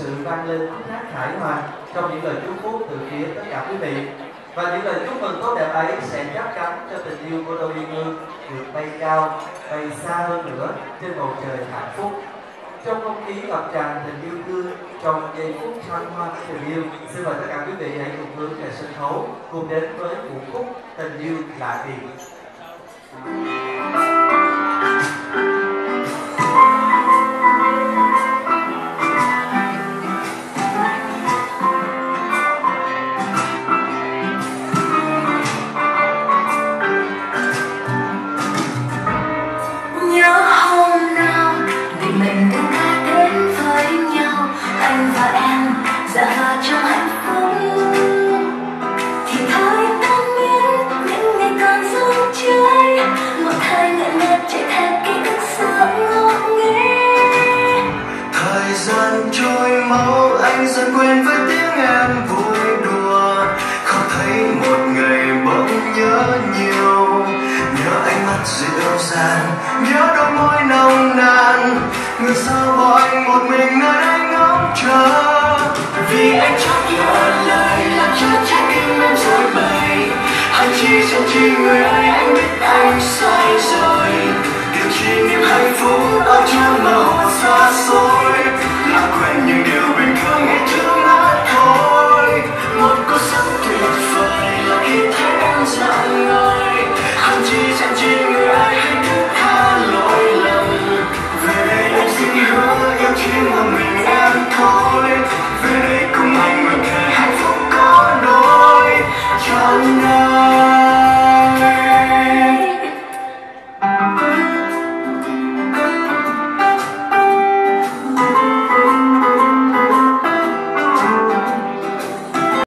sự vang lên khúc hát khải hòa trong những lời chúc phúc từ phía tất cả quý vị. Và những lời chúc mừng tốt đẹp ấy sẽ chắc chắn cho tình yêu của đôi uyên ương được bay cao, bay xa hơn nữa trên bầu trời hạnh phúc. Trong không khí ngập tràn tình yêu thương, trong giây phút thăng hoa tình yêu, xin mời tất cả quý vị hãy cùng hướng về sân khấu, cùng đến với vũ khúc tình yêu máu anh dần quên với tiếng em vui đùa. Không thấy một ngày bỗng nhớ nhiều. Nhớ ánh mắt dịu dàng, nhớ đôi môi nồng nàn. Người sao bỏ anh một mình nơi anh ngóng chờ. Vì anh chẳng nhớ lời làm cho trái tim em rối bời anh chỉ chẳng chi người ơi anh biết anh sai rồi.